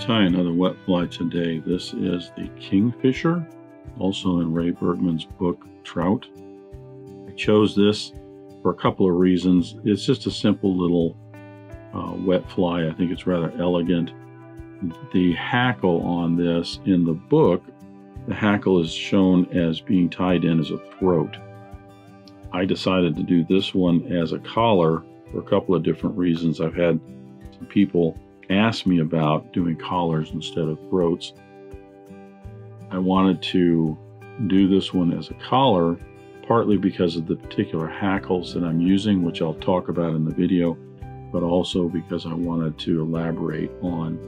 Tie another wet fly today. This is the Kingfisher, also in Ray Bergman's book Trout. I chose this for a couple of reasons. It's just a simple little uh, wet fly. I think it's rather elegant. The hackle on this in the book, the hackle is shown as being tied in as a throat. I decided to do this one as a collar for a couple of different reasons. I've had some people asked me about doing collars instead of throats. I wanted to do this one as a collar, partly because of the particular hackles that I'm using, which I'll talk about in the video, but also because I wanted to elaborate on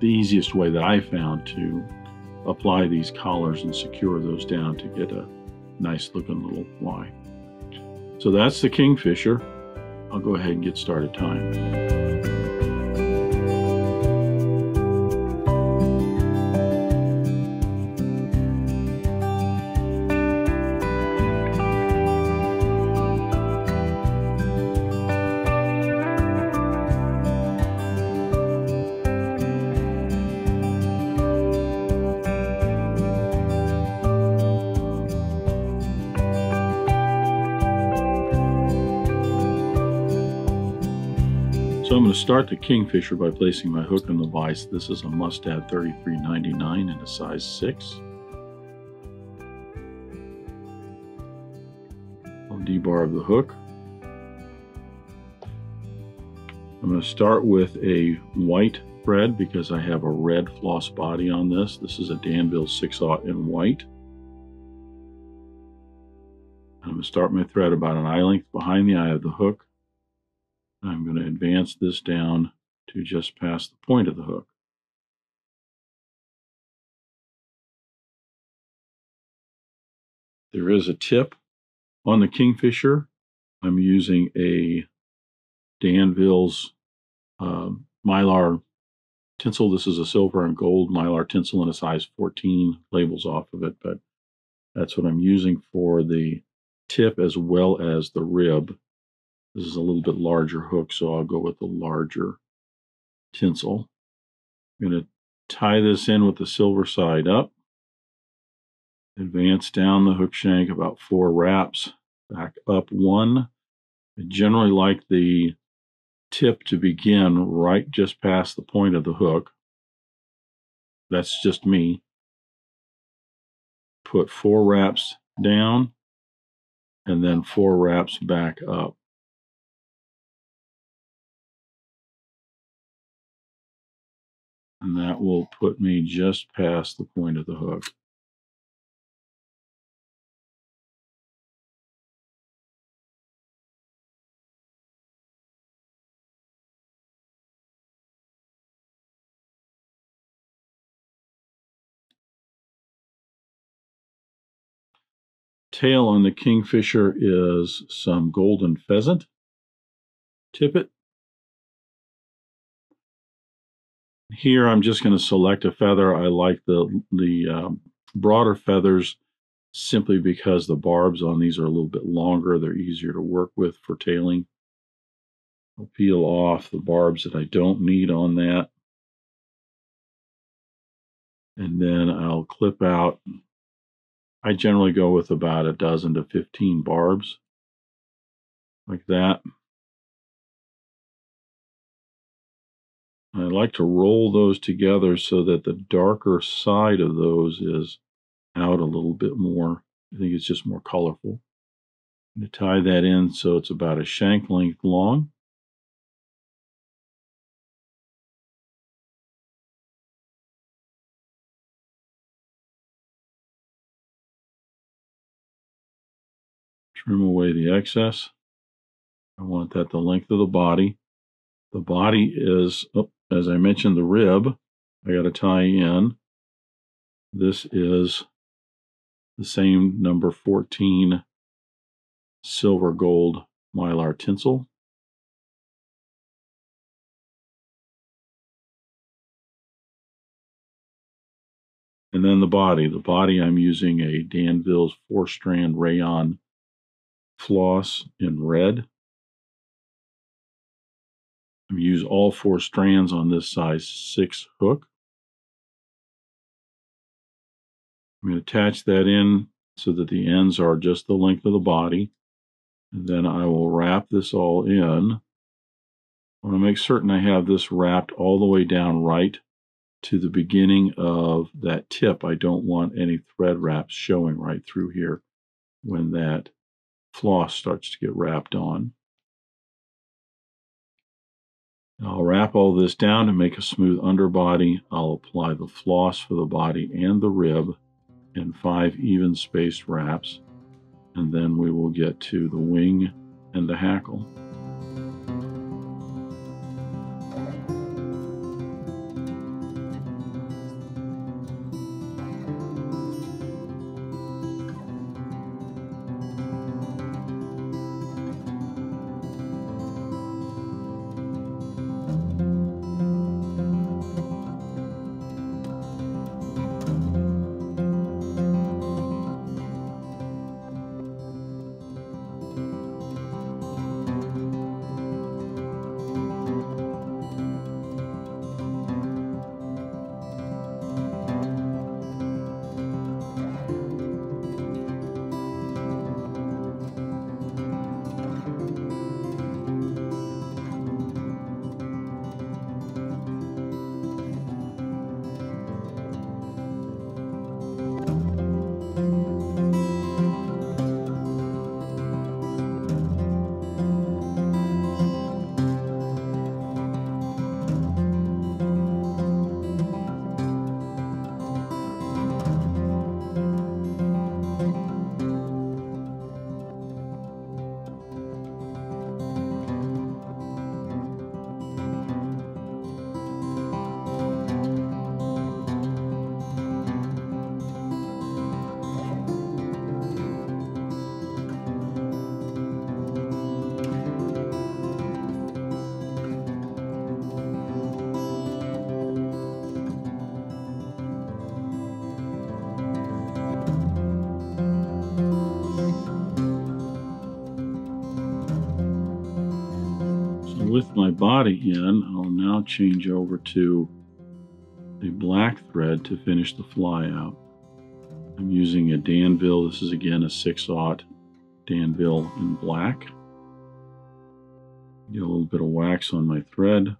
the easiest way that I found to apply these collars and secure those down to get a nice looking little fly. So that's the Kingfisher. I'll go ahead and get started tying. Start the Kingfisher by placing my hook in the vise. This is a Mustad 3399 in a size 6. I'll debarb the hook. I'm going to start with a white thread because I have a red floss body on this. This is a Danville 6-aught in white. I'm going to start my thread about an eye length behind the eye of the hook. I'm going to advance this down to just past the point of the hook. There is a tip on the Kingfisher. I'm using a Danville's uh, Mylar tinsel. This is a silver and gold Mylar tinsel in a size 14. Labels off of it, but that's what I'm using for the tip as well as the rib. This is a little bit larger hook, so I'll go with the larger tinsel. I'm going to tie this in with the silver side up. Advance down the hook shank about four wraps, back up one. I generally like the tip to begin right just past the point of the hook. That's just me. Put four wraps down and then four wraps back up. And that will put me just past the point of the hook. Tail on the kingfisher is some golden pheasant tippet Here I'm just going to select a feather. I like the, the um, broader feathers simply because the barbs on these are a little bit longer. They're easier to work with for tailing. I'll peel off the barbs that I don't need on that. And then I'll clip out. I generally go with about a dozen to 15 barbs like that. I like to roll those together so that the darker side of those is out a little bit more. I think it's just more colorful. I'm going to tie that in so it's about a shank length long. Trim away the excess. I want that the length of the body. The body is, oh, as I mentioned, the rib. I got to tie in. This is the same number 14 silver gold mylar tinsel. And then the body. The body, I'm using a Danville's four strand rayon floss in red. Use all four strands on this size 6 hook. I'm going to attach that in so that the ends are just the length of the body. And then I will wrap this all in. I want to make certain I have this wrapped all the way down right to the beginning of that tip. I don't want any thread wraps showing right through here when that floss starts to get wrapped on. I'll wrap all this down to make a smooth underbody. I'll apply the floss for the body and the rib in five even spaced wraps, and then we will get to the wing and the hackle. Body in, I'll now change over to a black thread to finish the fly out. I'm using a Danville. This is again a 6-aught Danville in black. Get a little bit of wax on my thread.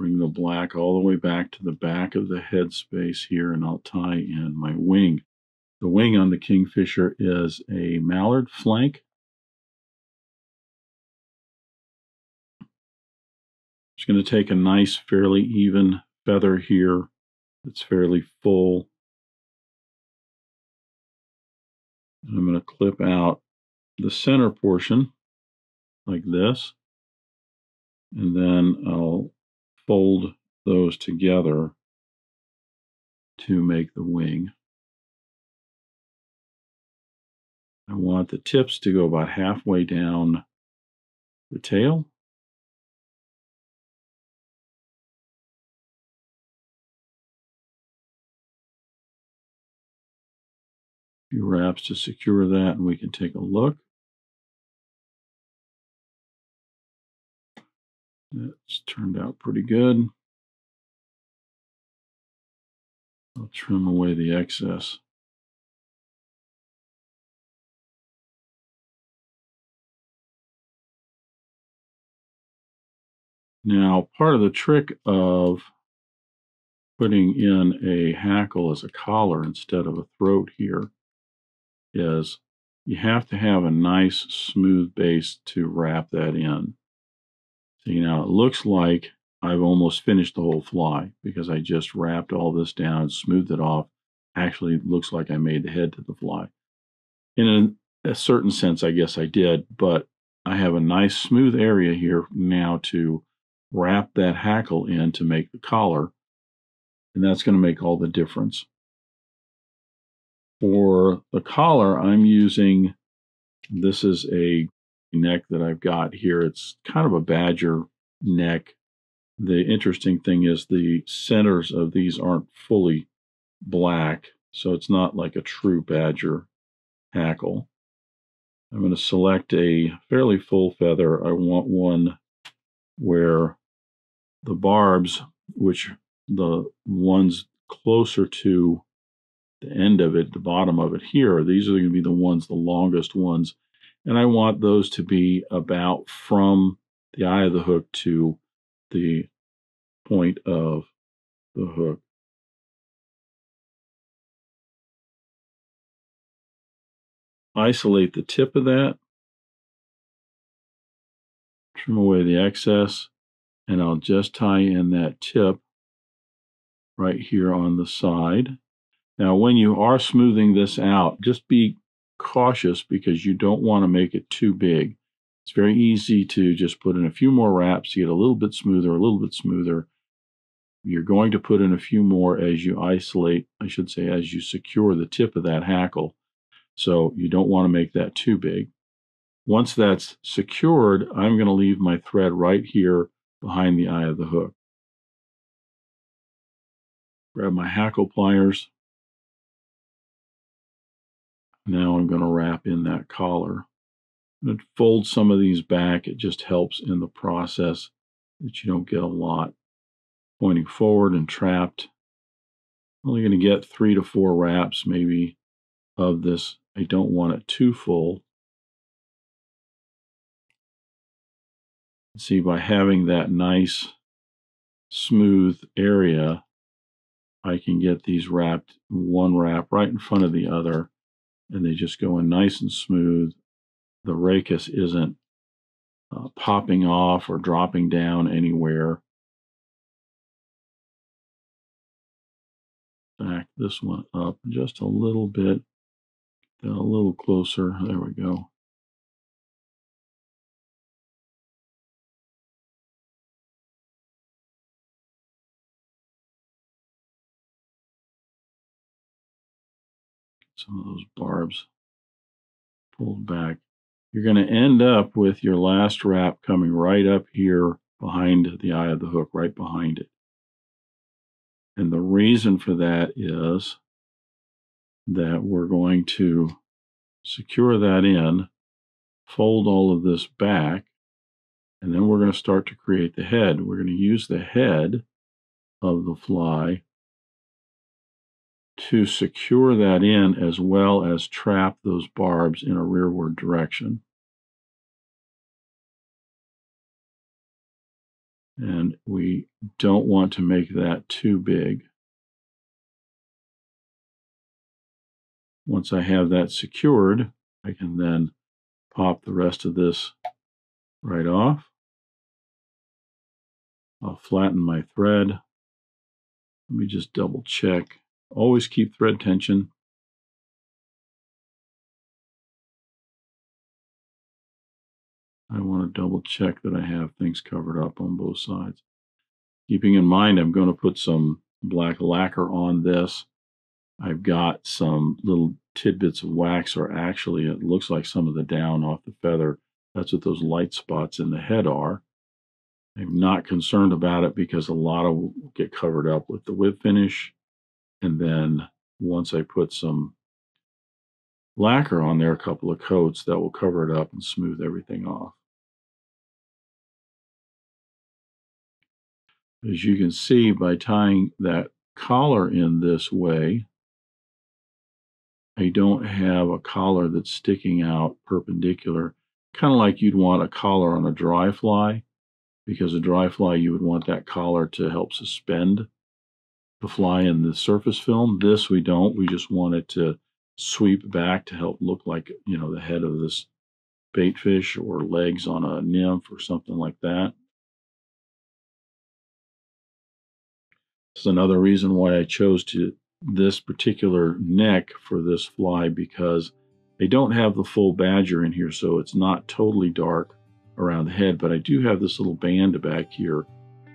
Bring the black all the way back to the back of the head space here, and I'll tie in my wing. The wing on the Kingfisher is a mallard flank. I'm just going to take a nice, fairly even feather here that's fairly full. And I'm going to clip out the center portion like this. And then I'll fold those together to make the wing. I want the tips to go about halfway down the tail. Few wraps to secure that and we can take a look. That's turned out pretty good. I'll trim away the excess. Now, part of the trick of putting in a hackle as a collar instead of a throat here is you have to have a nice smooth base to wrap that in. See now it looks like I've almost finished the whole fly because I just wrapped all this down, smoothed it off. Actually, it looks like I made the head to the fly. In a, a certain sense, I guess I did, but I have a nice smooth area here now to wrap that hackle in to make the collar. And that's going to make all the difference. For the collar, I'm using, this is a neck that I've got here. It's kind of a badger neck. The interesting thing is the centers of these aren't fully black, so it's not like a true badger hackle. I'm going to select a fairly full feather. I want one where the barbs, which the ones closer to the end of it, the bottom of it here, these are going to be the ones, the longest ones. And I want those to be about from the eye of the hook to the point of the hook. Isolate the tip of that, trim away the excess, and I'll just tie in that tip right here on the side. Now, when you are smoothing this out, just be cautious because you don't want to make it too big. It's very easy to just put in a few more wraps to get a little bit smoother, a little bit smoother. You're going to put in a few more as you isolate, I should say, as you secure the tip of that hackle. So you don't want to make that too big. Once that's secured, I'm going to leave my thread right here behind the eye of the hook. Grab my hackle pliers, now I'm going to wrap in that collar. And fold some of these back. It just helps in the process that you don't get a lot pointing forward and trapped. Only going to get three to four wraps maybe of this. I don't want it too full. See, by having that nice smooth area, I can get these wrapped one wrap right in front of the other and they just go in nice and smooth. The rachis isn't uh, popping off or dropping down anywhere. Back this one up just a little bit, a little closer. There we go. Some of those barbs pulled back. You're going to end up with your last wrap coming right up here behind the eye of the hook, right behind it. And the reason for that is that we're going to secure that in, fold all of this back, and then we're going to start to create the head. We're going to use the head of the fly to secure that in as well as trap those barbs in a rearward direction. And we don't want to make that too big. Once I have that secured, I can then pop the rest of this right off. I'll flatten my thread. Let me just double check Always keep thread tension. I want to double check that I have things covered up on both sides. Keeping in mind, I'm going to put some black lacquer on this. I've got some little tidbits of wax, or actually, it looks like some of the down off the feather. That's what those light spots in the head are. I'm not concerned about it because a lot of will get covered up with the whip finish. And then once I put some lacquer on there, a couple of coats, that will cover it up and smooth everything off. As you can see, by tying that collar in this way, I don't have a collar that's sticking out perpendicular, kind of like you'd want a collar on a dry fly, because a dry fly, you would want that collar to help suspend the fly in the surface film. This we don't. We just want it to sweep back to help look like, you know, the head of this bait fish or legs on a nymph or something like that. This is another reason why I chose to this particular neck for this fly because I don't have the full badger in here, so it's not totally dark around the head, but I do have this little band back here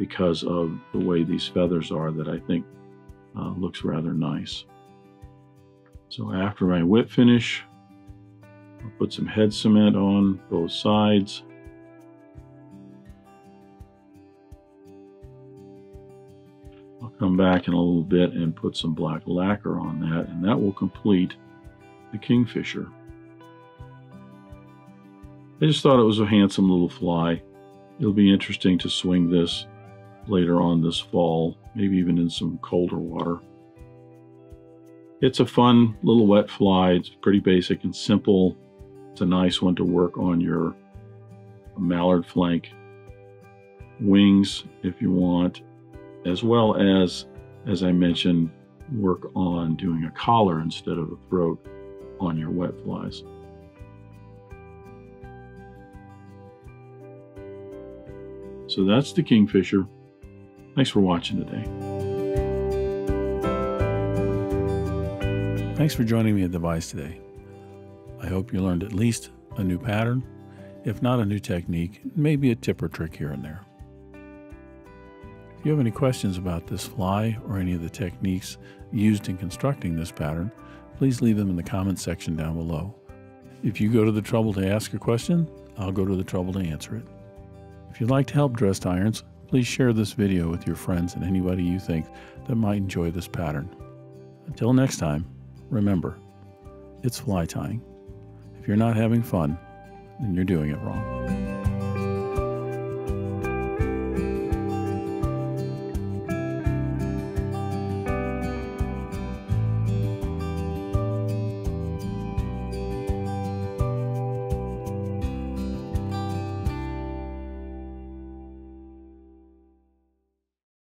because of the way these feathers are that I think uh, looks rather nice. So after my whip finish, I'll put some head cement on both sides. I'll come back in a little bit and put some black lacquer on that, and that will complete the Kingfisher. I just thought it was a handsome little fly. It'll be interesting to swing this later on this fall, maybe even in some colder water. It's a fun little wet fly. It's pretty basic and simple. It's a nice one to work on your mallard flank wings if you want, as well as, as I mentioned, work on doing a collar instead of a throat on your wet flies. So that's the Kingfisher. Thanks for watching today. Thanks for joining me at the vise today. I hope you learned at least a new pattern, if not a new technique, maybe a tip or trick here and there. If you have any questions about this fly or any of the techniques used in constructing this pattern, please leave them in the comments section down below. If you go to the trouble to ask a question, I'll go to the trouble to answer it. If you'd like to help dressed irons, please share this video with your friends and anybody you think that might enjoy this pattern. Until next time, remember, it's fly tying. If you're not having fun, then you're doing it wrong.